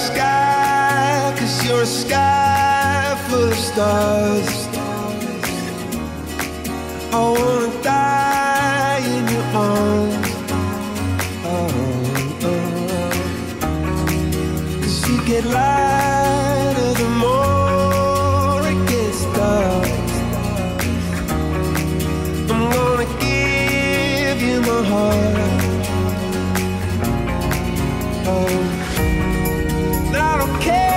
sky, cause you're a sky full of stars. I wanna die in your arms. Oh, oh, oh. Cause you get lighter the more it gets dark. I'm gonna give you my heart. Oh don't care.